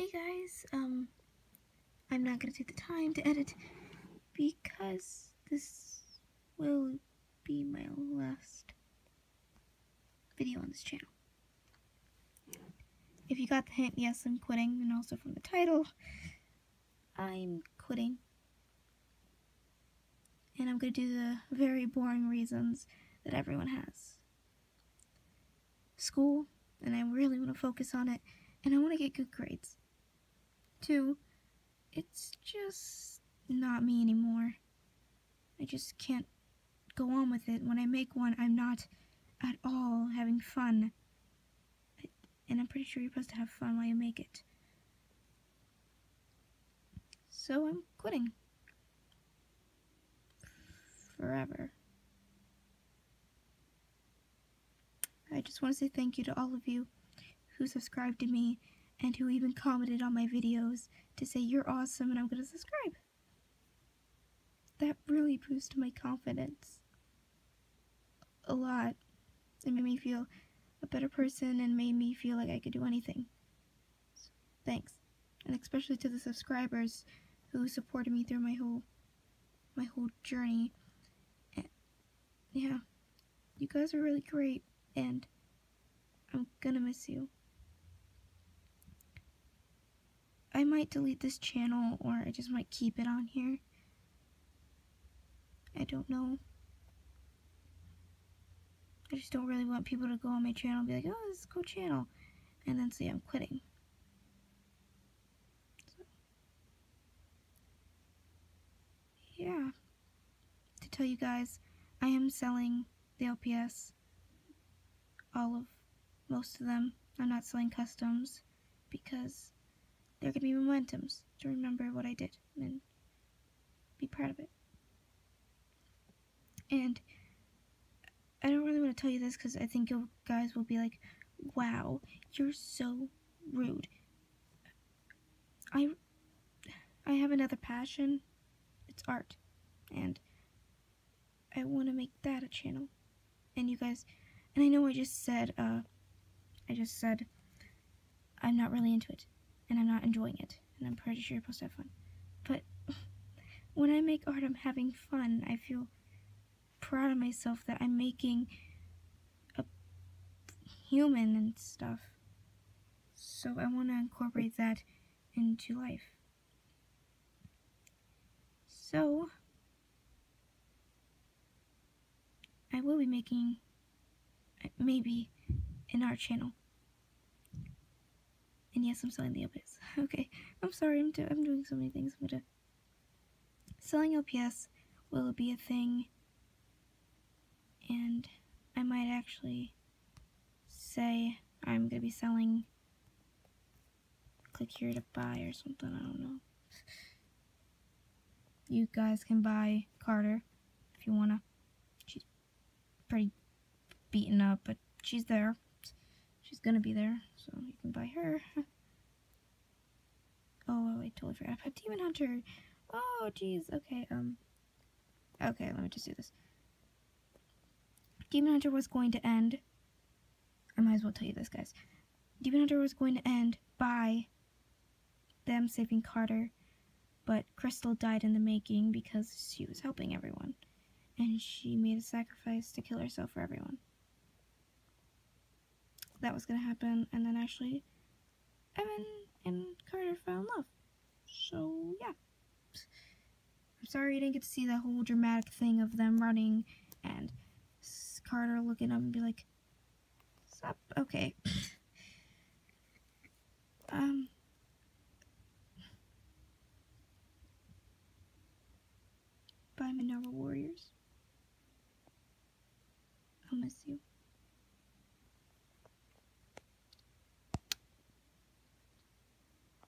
Hey guys, um, I'm not gonna take the time to edit because this will be my last video on this channel. If you got the hint, yes, I'm quitting, and also from the title, I'm quitting. And I'm gonna do the very boring reasons that everyone has. School, and I really want to focus on it, and I want to get good grades. Two, it's just not me anymore. I just can't go on with it. When I make one, I'm not at all having fun. And I'm pretty sure you're supposed to have fun while you make it. So I'm quitting. Forever. I just want to say thank you to all of you who subscribed to me and who even commented on my videos to say you're awesome and I'm going to subscribe. That really boosted my confidence a lot. It made me feel a better person and made me feel like I could do anything. So, thanks. And especially to the subscribers who supported me through my whole my whole journey. And, yeah. You guys are really great and I'm gonna miss you. I might delete this channel or I just might keep it on here. I don't know. I just don't really want people to go on my channel and be like, oh, this is a cool channel. And then say I'm quitting. So, yeah. To tell you guys, I am selling the LPS. All of, most of them. I'm not selling customs because they're going to be momentums to remember what I did and be proud of it. And I don't really want to tell you this because I think you guys will be like, wow, you're so rude. I, I have another passion. It's art. And I want to make that a channel. And you guys, and I know I just said, uh, I just said I'm not really into it and I'm not enjoying it. And I'm pretty sure you're supposed to have fun. But when I make art, I'm having fun. I feel proud of myself that I'm making a human and stuff. So I want to incorporate that into life. So, I will be making uh, maybe an art channel. And yes, I'm selling the LPS. okay, I'm sorry, I'm, do I'm doing so many things. I'm gonna... Selling LPS will be a thing. And I might actually say I'm gonna be selling click here to buy or something, I don't know. You guys can buy Carter if you wanna. She's pretty beaten up, but she's there. Gonna be there, so you can buy her. oh, I totally forgot about Demon Hunter. Oh, jeez. Okay, um. Okay, let me just do this. Demon Hunter was going to end. I might as well tell you this, guys. Demon Hunter was going to end by them saving Carter, but Crystal died in the making because she was helping everyone. And she made a sacrifice to kill herself for everyone that was gonna happen, and then actually, Evan and Carter fell in love. So, yeah. I'm sorry you didn't get to see that whole dramatic thing of them running and Carter looking up and be like, Sup? Okay. um. Bye, my Narwhal Warriors. I'll miss you.